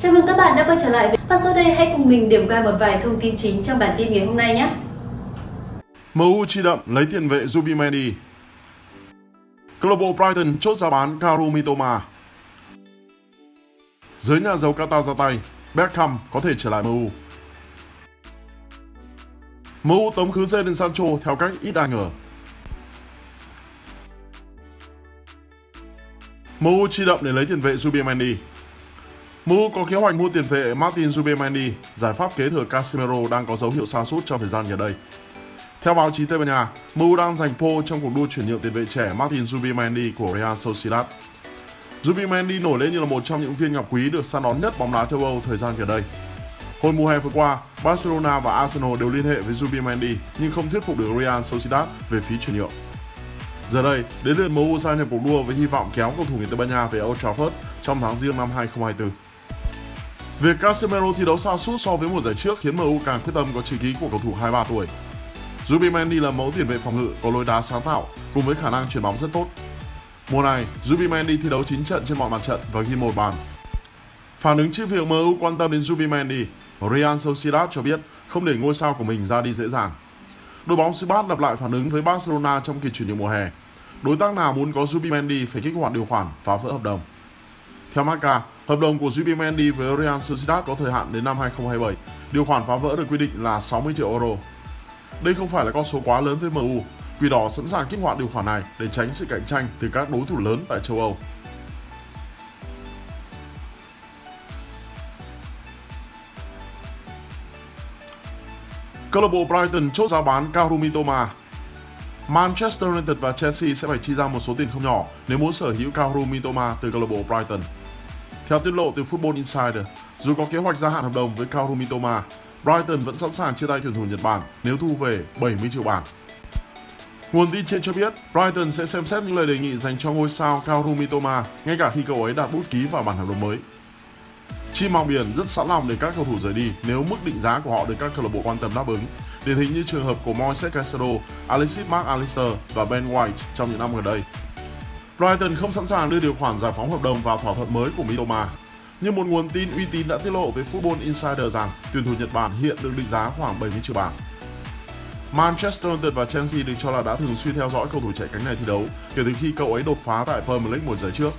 Chào mừng các bạn đã quay trở lại và sau đây hãy cùng mình điểm qua một vài thông tin chính trong bản tin ngày hôm nay nhé. MU chi đậm lấy tiền vệ Zubi Mendy. Club Brighton chốt giá bán Karu Mitoma. Giới nhà giàu Qatar ra tay, Beckham có thể trở lại MU. MU tống khứ Jadon Sancho theo cách ít ai ngờ. MU chi đậm để lấy tiền vệ Zubimendi. MU có kế hoạch mua tiền vệ Martin Zubimendi, giải pháp kế thừa Casemiro đang có dấu hiệu sa sút trong thời gian gần đây. Theo báo chí Tây Ban Nha, MU đang giành pô trong cuộc đua chuyển nhượng tiền vệ trẻ Martin Zubimendi của Real Sociedad. Zubimendi nổi lên như là một trong những viên ngọc quý được săn đón nhất bóng đá châu Âu thời gian gần đây. Hồi mùa hè vừa qua, Barcelona và Arsenal đều liên hệ với Zubimendi nhưng không thuyết phục được Real Sociedad về phí chuyển nhượng. Giờ đây, đến lượt MU gia nhập cuộc đua với hy vọng kéo cầu thủ người Tây Ban Nha về Old Trafford trong tháng riêng năm 2024. Việc Casemiro thi đấu xa sút so với mùa giải trước khiến MU càng quyết tâm có chữ ký của cầu thủ 23 tuổi. Zubimendi là mẫu tiền vệ phòng ngự có lối đá sáng tạo cùng với khả năng chuyển bóng rất tốt. Mùa này, Zubimendi thi đấu 9 trận trên mọi mặt trận và ghi một bàn. Phản ứng trước việc MU quan tâm đến Zubimendi, Real Sociedad cho biết không để ngôi sao của mình ra đi dễ dàng. Đội bóng Sibat lặp lại phản ứng với Barcelona trong kỳ chuyển nhượng mùa hè. Đối tác nào muốn có Zubimendi phải kích hoạt điều khoản phá vỡ hợp đồng. Theo Marca, hợp đồng của Zubimendi với Real Sociedad có thời hạn đến năm 2027. Điều khoản phá vỡ được quy định là 60 triệu euro. Đây không phải là con số quá lớn với MU. Quỷ đỏ sẵn sàng kích hoạt điều khoản này để tránh sự cạnh tranh từ các đối thủ lớn tại châu Âu. Câu lạc bộ Brighton chốt giá bán Karumi Toma. Manchester United và Chelsea sẽ phải chi ra một số tiền không nhỏ nếu muốn sở hữu Karumi Toma từ câu lạc bộ Brighton. Theo tiết lộ từ Football Insider, dù có kế hoạch gia hạn hợp đồng với Kaoru Mitoma, Brighton vẫn sẵn sàng chia tay tuyển thủ Nhật Bản nếu thu về 70 triệu bảng. Nguồn tin trên cho biết Brighton sẽ xem xét những lời đề nghị dành cho ngôi sao Kaoru Mitoma ngay cả khi cậu ấy đạt bút ký vào bản hợp đồng mới. Chim màu biển rất sẵn lòng để các cầu thủ rời đi nếu mức định giá của họ được các câu lạc bộ quan tâm đáp ứng. Điển hình như trường hợp của Moises Caicedo, Alexis Mark Alister và Ben White trong những năm gần đây. Brighton không sẵn sàng đưa điều khoản giải phóng hợp đồng vào thỏa thuận mới của Mitoma. Nhưng một nguồn tin uy tín đã tiết lộ với Football Insider rằng tuyển thủ Nhật Bản hiện được định giá khoảng 70 triệu bảng. Manchester United và Chelsea được cho là đã thường xuyên theo dõi cầu thủ chạy cánh này thi đấu kể từ khi cậu ấy đột phá tại Premier League một giải trước.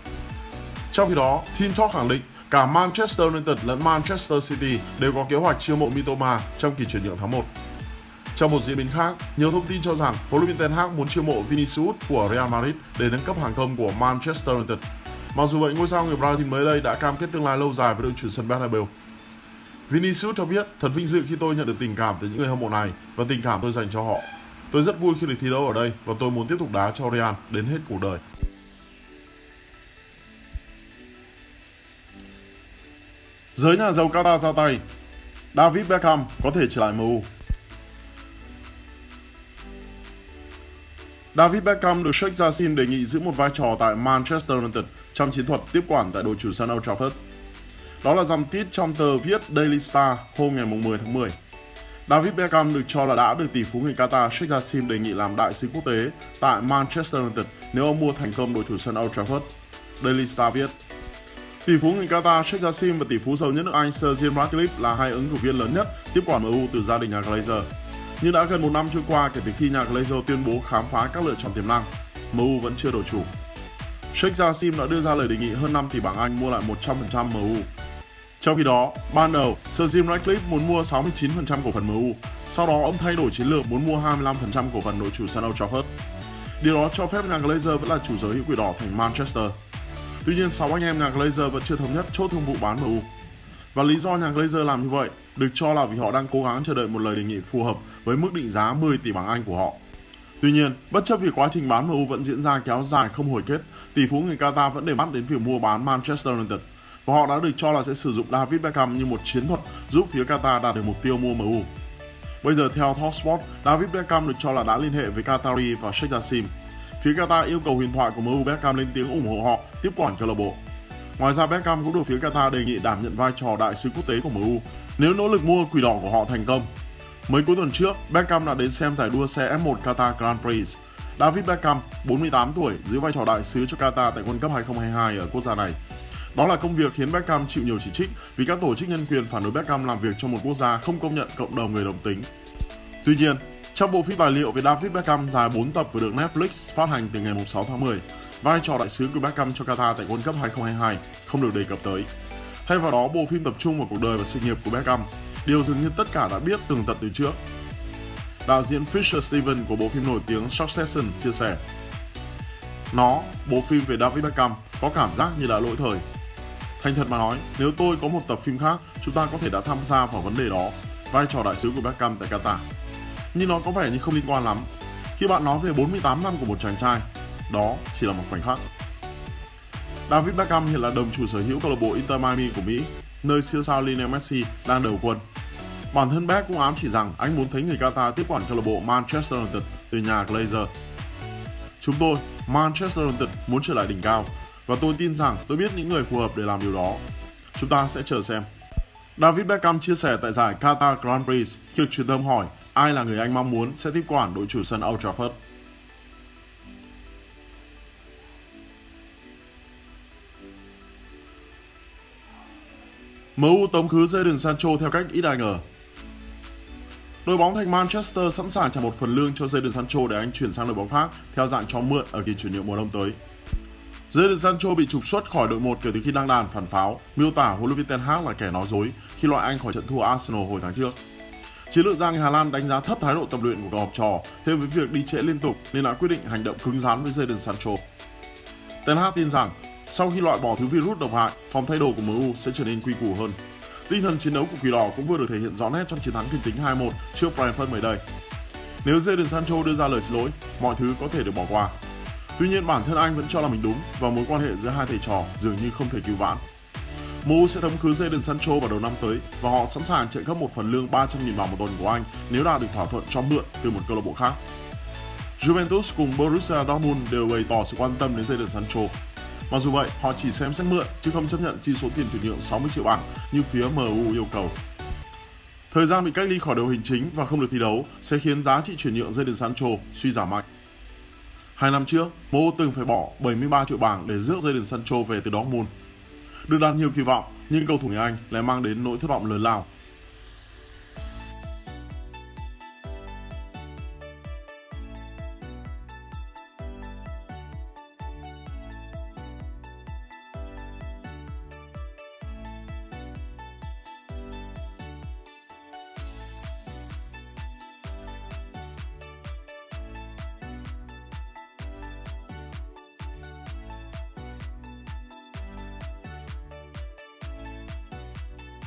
Trong khi đó, Team Talk khẳng định cả Manchester United lẫn Manchester City đều có kế hoạch chiêu mộ Mitoma trong kỳ chuyển nhượng tháng 1. Trong một diễn biến khác, nhiều thông tin cho rằng huấn luyện viên Ten Hag muốn chiêu mộ Vinicius của Real Madrid để nâng cấp hàng công của Manchester United. Mặc dù vậy, ngôi sao người Brazil mới đây đã cam kết tương lai lâu dài với đội chủ sân Bernabeu. Vinicius cho biết, thật vinh dự khi tôi nhận được tình cảm từ những người hâm mộ này và tình cảm tôi dành cho họ. Tôi rất vui khi được thi đấu ở đây và tôi muốn tiếp tục đá cho Real đến hết cuộc đời. Giới nhà giàu Qatar ra tay, David Beckham có thể trở lại MU. David Beckham được Sheikh Jassim đề nghị giữ một vai trò tại Manchester United trong chiến thuật tiếp quản tại đội chủ sân Old Trafford. Đó là dòng tít trong tờ viết Daily Star hôm ngày 10 tháng 10. David Beckham được cho là đã được tỷ phú người Qatar Sheikh Jassim đề nghị làm đại sứ quốc tế tại Manchester United nếu ông mua thành công đội chủ sân Old Trafford. Daily Star viết, Tỷ phú người Qatar Sheikh Jassim và tỷ phú giàu nhất nước Anh Sir Jim Ratcliffe là hai ứng cử viên lớn nhất tiếp quản MU từ gia đình nhà Glazer. Nhưng đã gần một năm trôi qua kể từ khi nhà Glazer tuyên bố khám phá các lựa chọn tiềm năng, MU vẫn chưa đổi chủ. Sheikh Jassim đã đưa ra lời đề nghị hơn 5 tỷ bảng Anh mua lại 100% MU. Trong khi đó, ban đầu, Sir Jim Ratcliffe muốn mua 69% cổ phần MU, sau đó ông thay đổi chiến lược muốn mua 25% cổ phần đội chủ sân Old Trafford. Điều đó cho phép nhà Glazer vẫn là chủ sở hữu quỷ đỏ thành Manchester. Tuy nhiên, 6 anh em nhà Glazer vẫn chưa thống nhất chốt thương vụ bán MU. Và lý do nhà Glazer làm như vậy được cho là vì họ đang cố gắng chờ đợi một lời đề nghị phù hợp với mức định giá 10 tỷ bảng Anh của họ. Tuy nhiên, bất chấp việc quá trình bán MU vẫn diễn ra kéo dài không hồi kết, tỷ phú người Qatar vẫn để mắt đến việc mua bán Manchester United và họ đã được cho là sẽ sử dụng David Beckham như một chiến thuật giúp phía Qatar đạt được mục tiêu mua MU. Bây giờ theo Talksport, David Beckham được cho là đã liên hệ với Qatari và Sheikh Jassim Phía Qatar yêu cầu huyền thoại của MU Beckham lên tiếng ủng hộ họ tiếp quản câu lạc bộ. Ngoài ra Beckham cũng được phía Qatar đề nghị đảm nhận vai trò đại sứ quốc tế của MU nếu nỗ lực mua quỷ đỏ của họ thành công. Mới cuối tuần trước, Beckham đã đến xem giải đua xe F1 Qatar Grand Prix. David Beckham, 48 tuổi, giữ vai trò đại sứ cho Qatar tại World Cup 2022 ở quốc gia này. Đó là công việc khiến Beckham chịu nhiều chỉ trích vì các tổ chức nhân quyền phản đối Beckham làm việc trong một quốc gia không công nhận cộng đồng người đồng tính. Tuy nhiên, trong bộ phim tài liệu về David Beckham dài 4 tập vừa được Netflix phát hành từ ngày 6 tháng 10, vai trò đại sứ của Beckham cho Qatar tại World Cup 2022 không được đề cập tới. Thay vào đó, bộ phim tập trung vào cuộc đời và sự nghiệp của Beckham, điều dường như tất cả đã biết từng tận từ trước. Đạo diễn Fisher Steven của bộ phim nổi tiếng Succession chia sẻ Nó, bộ phim về David Beckham, có cảm giác như là lỗi thời. Thành thật mà nói, nếu tôi có một tập phim khác, chúng ta có thể đã tham gia vào vấn đề đó, vai trò đại sứ của Beckham tại Qatar. Nhưng nó có vẻ như không liên quan lắm. Khi bạn nói về 48 năm của một chàng trai, đó chỉ là một khoảnh khắc. David Beckham hiện là đồng chủ sở hữu câu lạc bộ Inter Miami của Mỹ, nơi siêu sao Lionel Messi đang đầu quân. Bản thân Beck cũng ám chỉ rằng anh muốn thấy người Qatar tiếp quản câu lạc bộ Manchester United từ nhà Glazer. Chúng tôi, Manchester United muốn trở lại đỉnh cao và tôi tin rằng tôi biết những người phù hợp để làm điều đó. Chúng ta sẽ chờ xem. David Beckham chia sẻ tại giải Qatar Grand Prix khi được truyền thông hỏi ai là người anh mong muốn sẽ tiếp quản đội chủ sân Old Trafford. MU tống khứ Jadon Sancho theo cách ít ai ngờ. Đội bóng thành Manchester sẵn sàng trả một phần lương cho Jadon Sancho để anh chuyển sang đội bóng khác theo dạng cho mượn ở kỳ chuyển nhượng mùa đông tới. Jadon Sancho bị trục xuất khỏi đội 1 kể từ khi đăng đàn phản pháo, miêu tả huấn luyện viên Ten Hag là kẻ nói dối khi loại anh khỏi trận thua Arsenal hồi tháng trước. Chiến lược gia người Hà Lan đánh giá thấp thái độ tập luyện của các học trò, thêm với việc đi trễ liên tục nên đã quyết định hành động cứng rắn với Jadon Sancho. Ten Hag tin rằng sau khi loại bỏ thứ virus độc hại, phòng thay đồ của MU sẽ trở nên quy củ hơn. Tinh thần chiến đấu của Quỷ Đỏ cũng vừa được thể hiện rõ nét trong chiến thắng kinh tính 2-1 trước Brentford mới đây. Nếu Jadon Sancho đưa ra lời xin lỗi, mọi thứ có thể được bỏ qua. Tuy nhiên bản thân anh vẫn cho là mình đúng và mối quan hệ giữa hai thầy trò dường như không thể cứu vãn. MU sẽ thấm khứ Jadon Sancho vào đầu năm tới và họ sẵn sàng trợ cấp một phần lương 300.000 bảng một tuần của anh nếu đạt được thỏa thuận cho mượn từ một câu lạc bộ khác. Juventus cùng Borussia Dortmund đều bày tỏ sự quan tâm đến Jadon Sancho Mặc dù vậy, họ chỉ xem xét mượn chứ không chấp nhận chi số tiền chuyển nhượng 60 triệu bảng như phía MU yêu cầu. Thời gian bị cách ly khỏi đội hình chính và không được thi đấu sẽ khiến giá trị chuyển nhượng Jadon Sancho suy giảm mạnh. Hai năm trước, MU từng phải bỏ 73 triệu bảng để rước Jadon Sancho về từ Dortmund. Được đặt nhiều kỳ vọng, nhưng cầu thủ người Anh lại mang đến nỗi thất vọng lớn lao